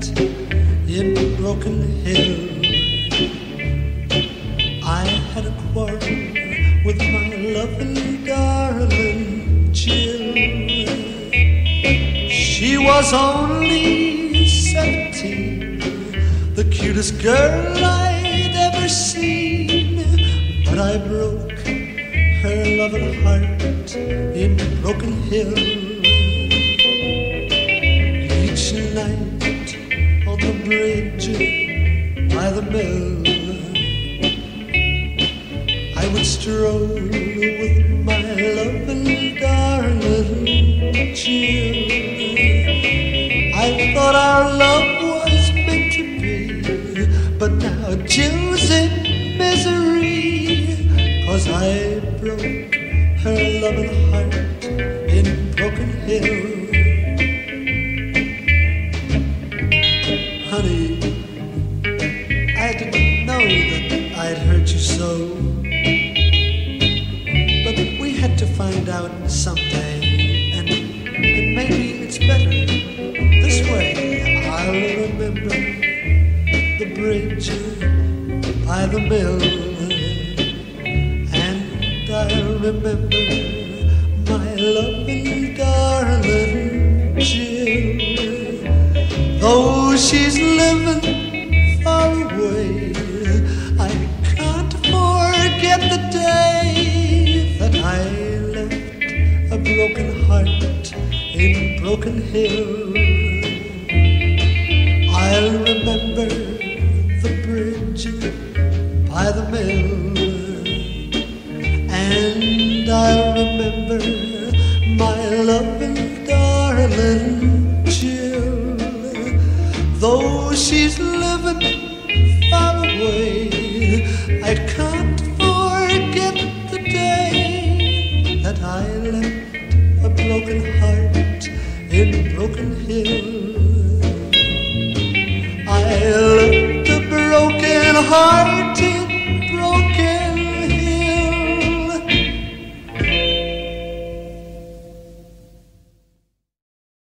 night in Broken Hill. I had a quarrel with my lovely darling Jill. She was only seventeen, the cutest girl I'd ever seen. But I broke her loving heart in Broken Hill. Each night by the mill, I would stroll with my loving darling Jill. I thought our love was meant to be, but now Jill's in misery, cause I broke her loving heart in Broken Hill. Honey, But we had to find out someday, and, and maybe it's better this way. I'll remember the bridge by the mill, and I'll remember my loving darling Jill. Though she's heart in Broken Hill. I'll remember the bridge by the mill, and I'll remember my loving darling Jill. Though she's living far away, broken heart in Broken Hill. I left a broken heart